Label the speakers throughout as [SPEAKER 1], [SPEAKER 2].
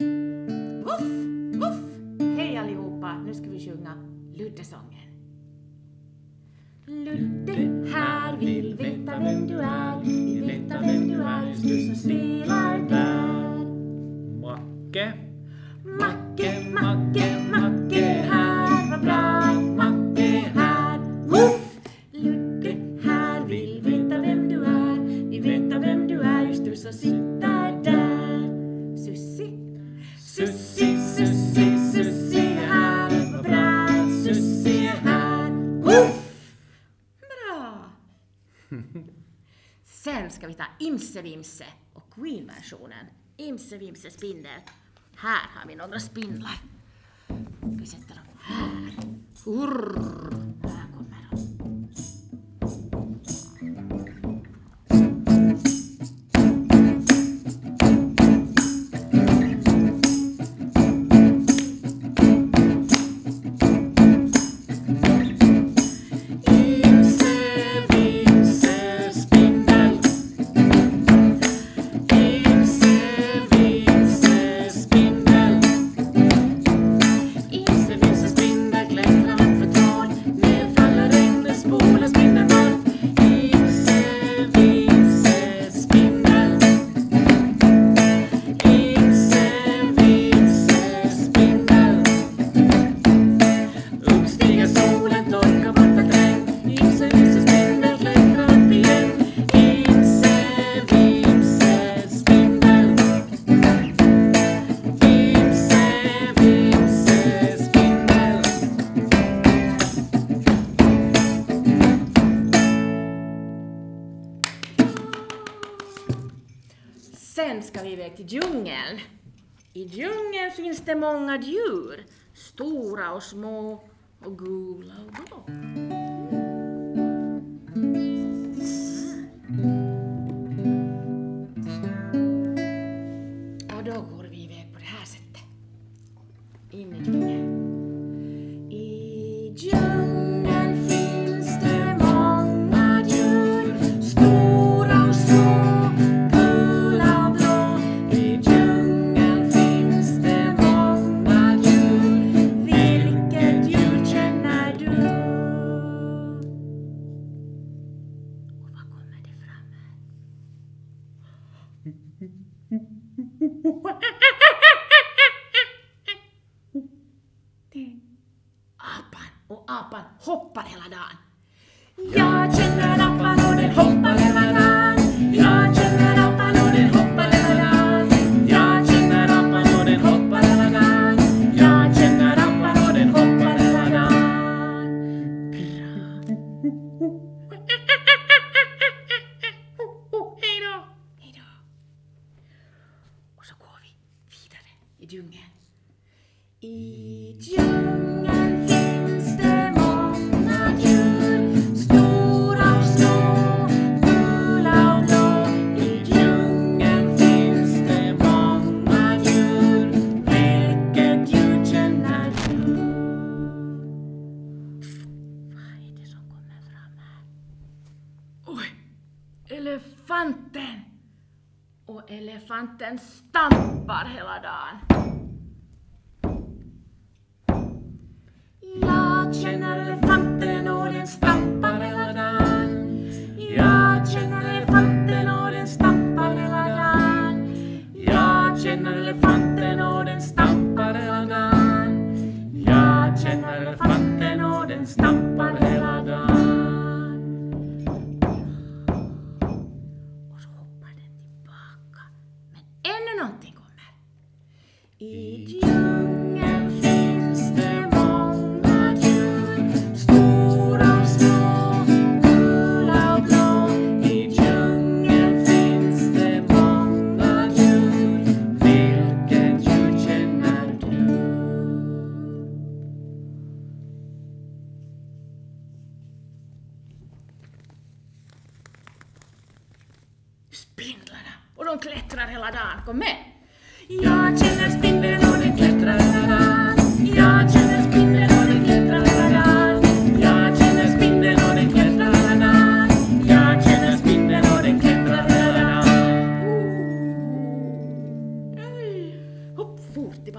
[SPEAKER 1] Woof, woof! Hej allihopa! Nu ska vi sjunga Luddesången. Ludde här vill veta vem du är, vill veta vem du är, just du som spelar där. hittar Imse Vimse och Queen-versionen. Imse Vimse spindel. Här har vi några spindlar. Vi sätter dem här. Urr. Sen ska vi iväg till djungeln. I djungeln finns det många djur. Stora och små och gula och blå. elefanten stampar hela dagen. Jag känner elefanten och den stampar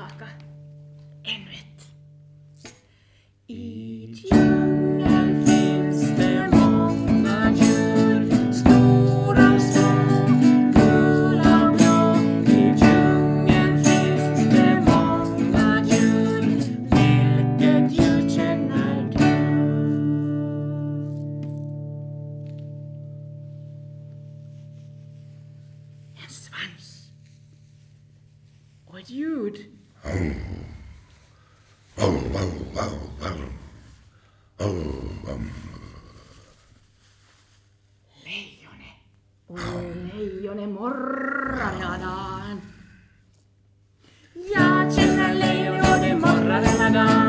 [SPEAKER 1] tillbaka. Ännu ett. I djungeln finns det många djur, stora, små, gula, blå. I djungeln finns det många djur. Vilket djur känner du? En svans och ett ljud. Oh, oh, oh, oh, oh, oh, um. Leijone, ole leijone, morraranaan. Ja, tjena leijone, morraranaan.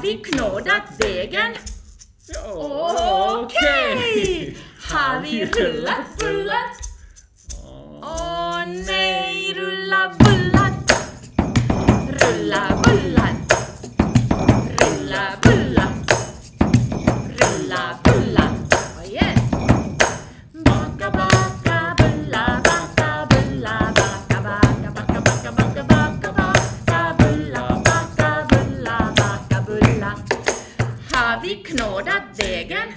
[SPEAKER 1] har vi knådat degen? Okej! Har vi rullat bullar? Åh nej, rulla bullar! Rulla bullar! Rulla bullar! har vi knådat degen?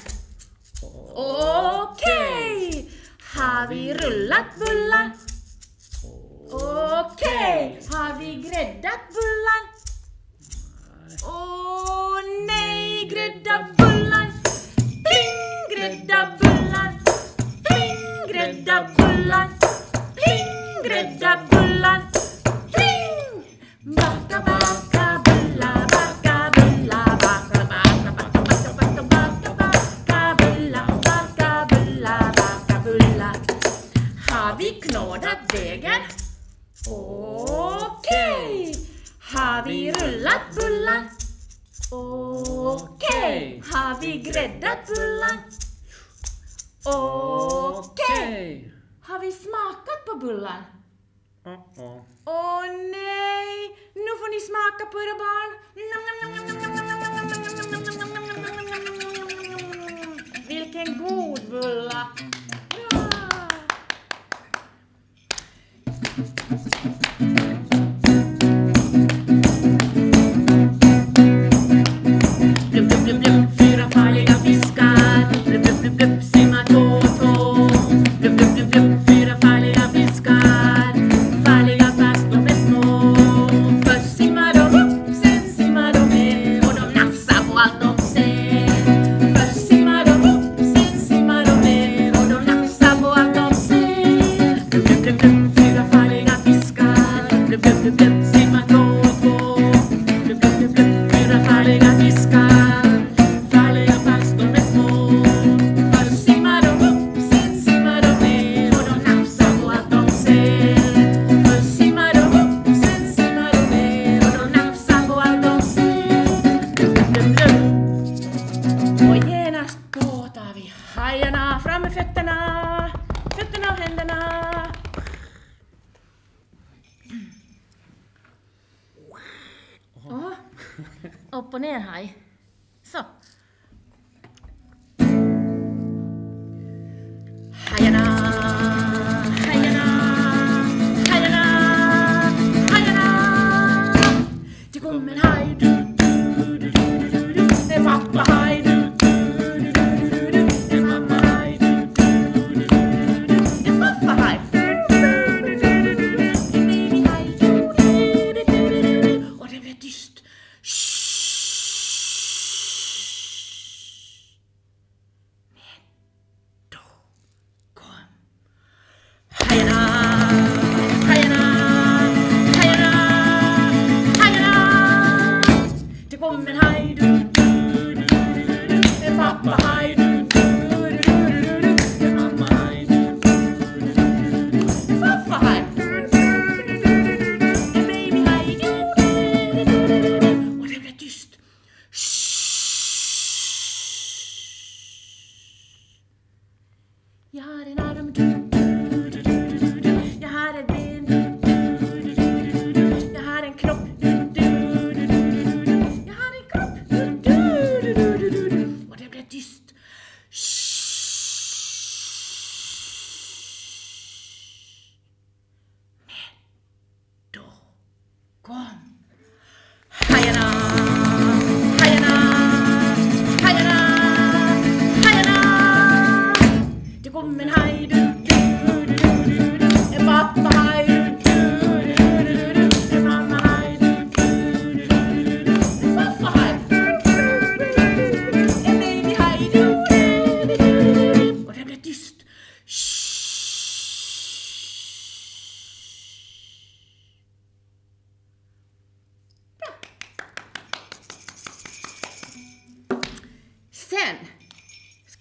[SPEAKER 1] Okej! Okay. Har vi rullat bullar? Okej! Okay. Har vi gräddat bullar? Åh oh, nej, grädda bullar! Pling, grädda bullar! Pling, grädda bullar! Pling, grädda bullar! Pling! Baka, baka! mina barn. Vilken god bulla! Hajarna, fram med fötterna! Fötterna och händerna! Oh. Upp och ner haj. Så. Hajarna! kommer haj, du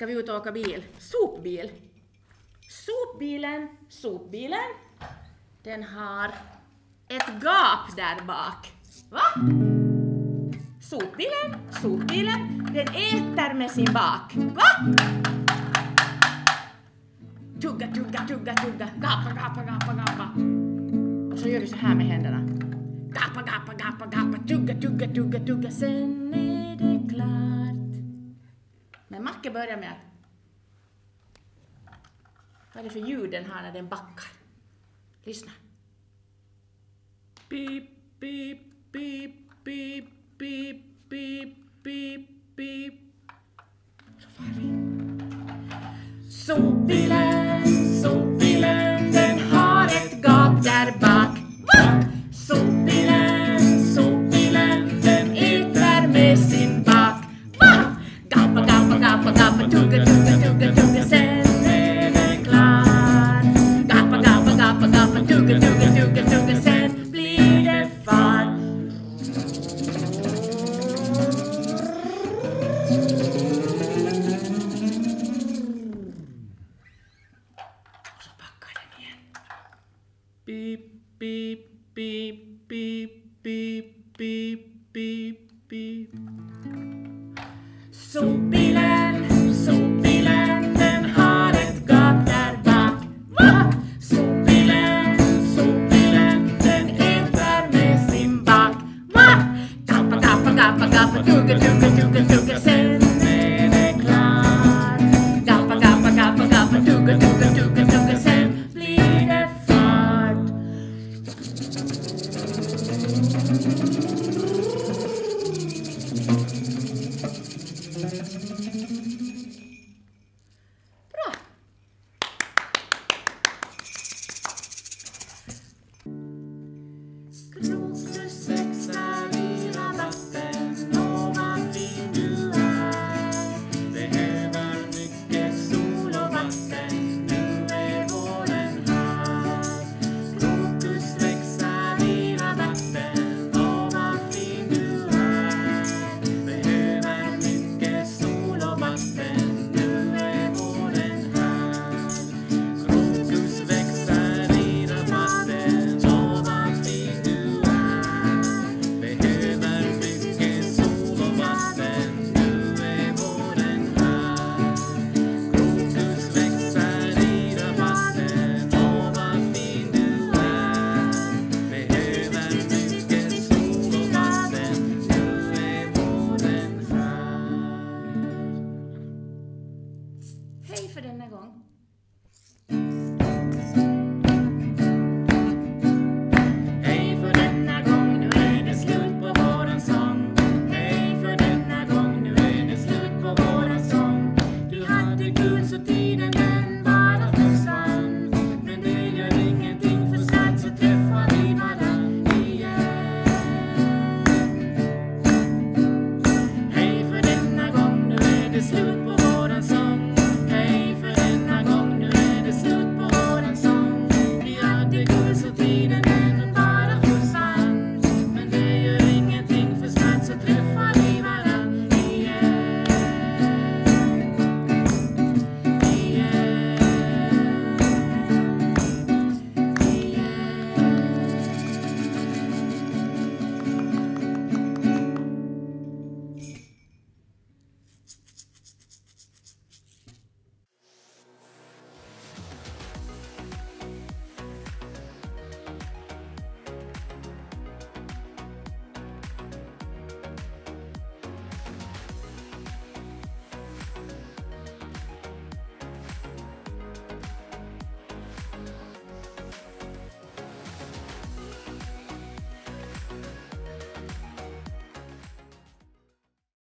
[SPEAKER 1] ska vi ut och åka bil. Sopbil. Sopbilen, sopbilen, den har ett gap där bak. Va? Sopbilen, sopbilen, den äter med sin bak. Va? Tugga, tugga, tugga, tugga, gapa, gapa, gapa, gapa. Och så gör vi så här med händerna. Gapa, gapa, gapa, gapa, tugga, tugga, tugga, tugga, sen Macke börjar med att... Vad är det för ljud den har när den backar? Lyssna.
[SPEAKER 2] Pip, pip, pip, pip, pip, pip, pip, pip.
[SPEAKER 1] Så far vi. Så bilen,
[SPEAKER 2] beep, beep, beep, beep, beep, beep. So
[SPEAKER 1] be that.